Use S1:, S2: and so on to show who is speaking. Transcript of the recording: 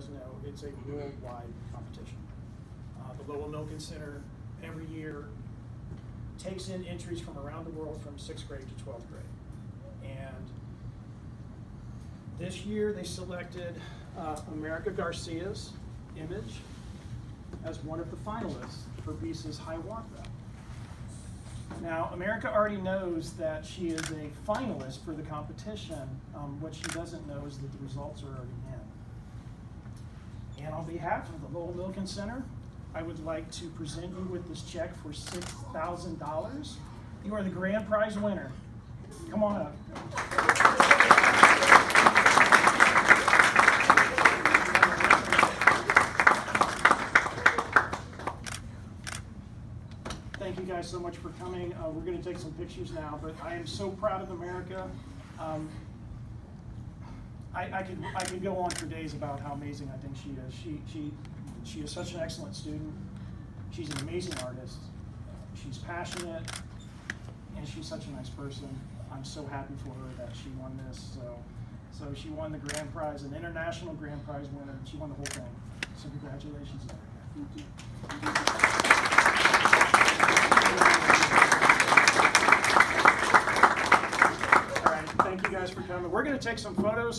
S1: guys know, it's a worldwide competition. Uh, the Lowell Milken Center every year takes in entries from around the world from sixth grade to twelfth grade. And this year, they selected uh, America Garcia's image as one of the finalists for Beasa's Hiawatha. Now, America already knows that she is a finalist for the competition. Um, what she doesn't know is that the results are already in. And on behalf of the Lowell Milken Center, I would like to present you with this check for $6,000. You are the grand prize winner. Come on up. Thank you guys so much for coming. Uh, we're going to take some pictures now, but I am so proud of America. Um, I, I could I could go on for days about how amazing I think she is. She she she is such an excellent student. She's an amazing artist. She's passionate, and she's such a nice person. I'm so happy for her that she won this. So so she won the grand prize, an international grand prize winner. She won the whole thing. So congratulations, America. All right, thank you guys for coming. We're going to take some photos.